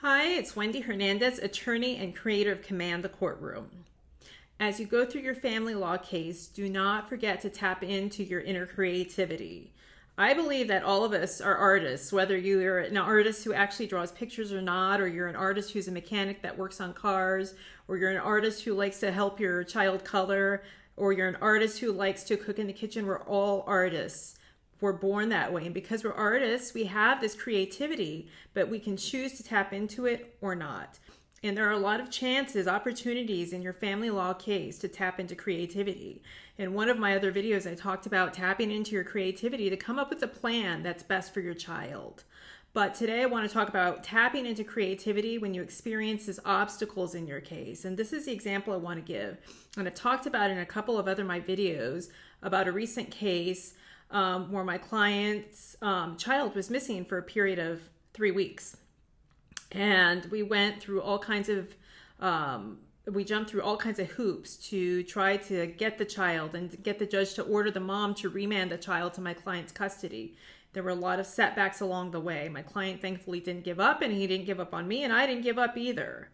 Hi, it's Wendy Hernandez, attorney and creator of Command the Courtroom. As you go through your family law case, do not forget to tap into your inner creativity. I believe that all of us are artists, whether you're an artist who actually draws pictures or not, or you're an artist who's a mechanic that works on cars, or you're an artist who likes to help your child color, or you're an artist who likes to cook in the kitchen. We're all artists we're born that way. And because we're artists, we have this creativity, but we can choose to tap into it or not. And there are a lot of chances, opportunities in your family law case to tap into creativity. In one of my other videos, I talked about tapping into your creativity to come up with a plan that's best for your child. But today I want to talk about tapping into creativity when you experience these obstacles in your case. And this is the example I want to give. And I've talked about in a couple of other my videos about a recent case um, where my client's um, child was missing for a period of three weeks. And we went through all kinds of, um, we jumped through all kinds of hoops to try to get the child and get the judge to order the mom to remand the child to my client's custody. There were a lot of setbacks along the way. My client thankfully didn't give up, and he didn't give up on me, and I didn't give up either.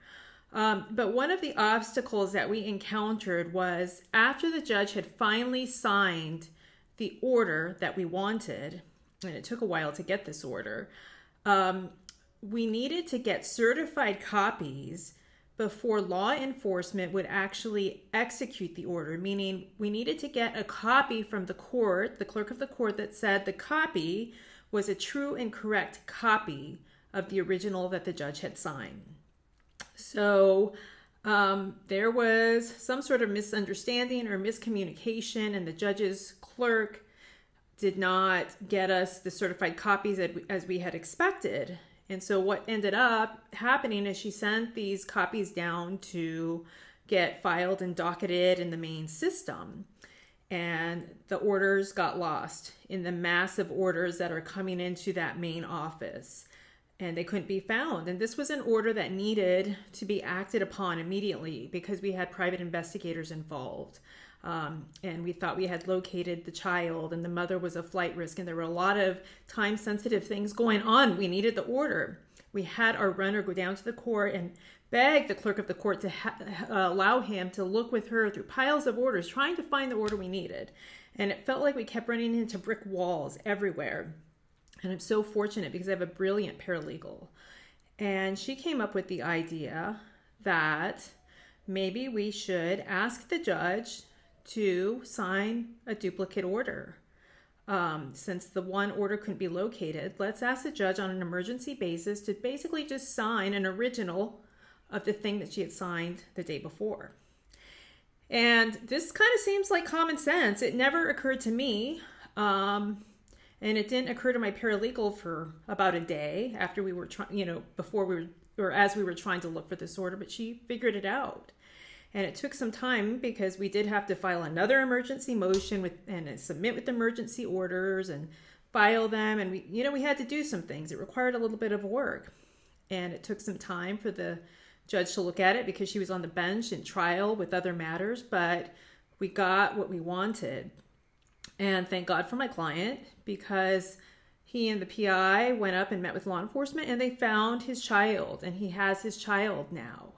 Um, but one of the obstacles that we encountered was after the judge had finally signed the order that we wanted, and it took a while to get this order, um, we needed to get certified copies before law enforcement would actually execute the order, meaning we needed to get a copy from the court, the clerk of the court, that said the copy was a true and correct copy of the original that the judge had signed. So um, there was some sort of misunderstanding or miscommunication, and the judge's clerk did not get us the certified copies as we had expected. And so, what ended up happening is she sent these copies down to get filed and docketed in the main system. And the orders got lost in the massive orders that are coming into that main office and they couldn't be found. And this was an order that needed to be acted upon immediately because we had private investigators involved. Um, and we thought we had located the child, and the mother was a flight risk, and there were a lot of time sensitive things going on. We needed the order. We had our runner go down to the court and beg the clerk of the court to ha- allow him to look with her through piles of orders, trying to find the order we needed. And it felt like we kept running into brick walls everywhere. And I'm so fortunate because I have a brilliant paralegal. And she came up with the idea that maybe we should ask the judge to sign a duplicate order. Um, since the one order couldn't be located, let's ask the judge on an emergency basis to basically just sign an original of the thing that she had signed the day before. And this kind of seems like common sense. It never occurred to me. Um, and it didn't occur to my paralegal for about a day after we were trying, you know, before we were, or as we were trying to look for this order, but she figured it out. And it took some time because we did have to file another emergency motion with and uh, submit with emergency orders and file them. And we, you know, we had to do some things. It required a little bit of work. And it took some time for the judge to look at it because she was on the bench in trial with other matters. But we got what we wanted. And thank God for my client because he and the PI went up and met with law enforcement and they found his child and he has his child now.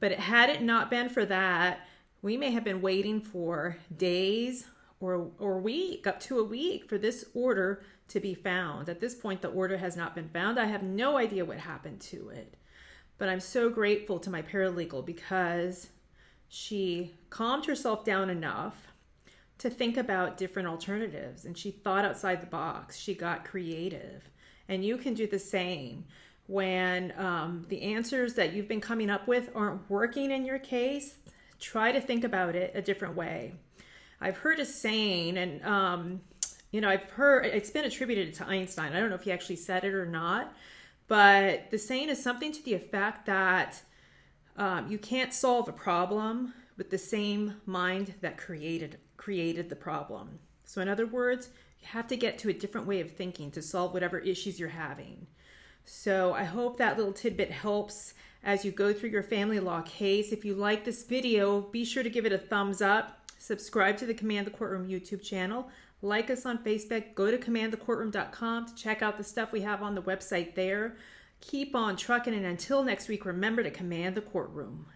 But had it not been for that, we may have been waiting for days or or week up to a week for this order to be found. At this point the order has not been found. I have no idea what happened to it. But I'm so grateful to my paralegal because she calmed herself down enough to think about different alternatives and she thought outside the box. She got creative. And you can do the same when um, the answers that you've been coming up with aren't working in your case. Try to think about it a different way. I've heard a saying, and um, you know, I've heard it's been attributed to Einstein. I don't know if he actually said it or not, but the saying is something to the effect that um, you can't solve a problem with the same mind that created created the problem. So in other words, you have to get to a different way of thinking to solve whatever issues you're having. So I hope that little tidbit helps as you go through your family law case. If you like this video, be sure to give it a thumbs up. Subscribe to the Command the Courtroom YouTube channel. Like us on Facebook. Go to commandthecourtroom.com to check out the stuff we have on the website there. Keep on trucking, and until next week, remember to command the courtroom.